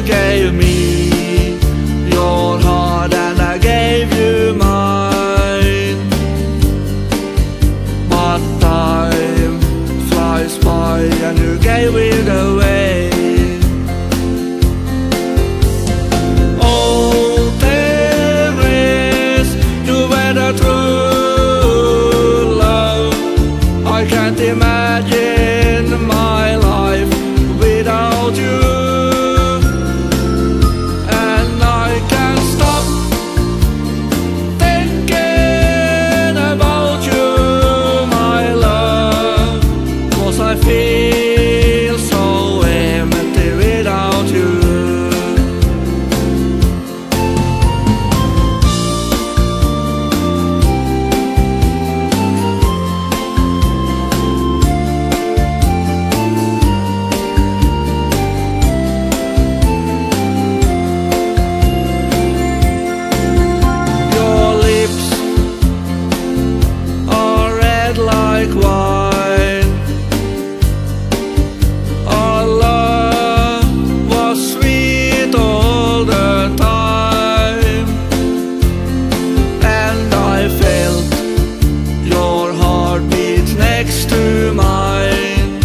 you gave me your heart and I gave you mine. But time flies by and you gave it away. imagine my life without you. like Our love was sweet all the time. And I felt your heartbeat next to mine.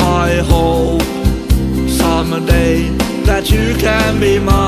I hope someday that you can be mine.